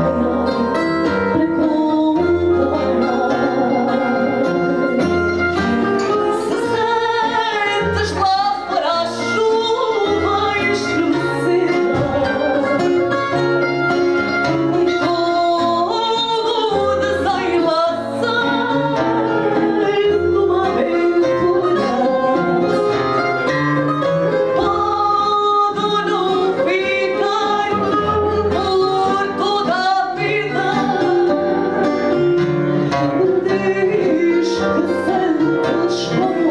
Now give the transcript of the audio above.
Oh. Schwung.